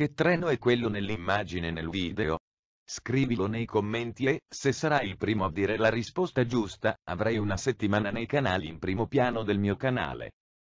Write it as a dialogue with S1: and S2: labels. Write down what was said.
S1: Che treno è quello nell'immagine nel video? Scrivilo nei commenti e, se sarai il primo a dire la risposta giusta, avrai una settimana nei canali in primo piano del mio canale.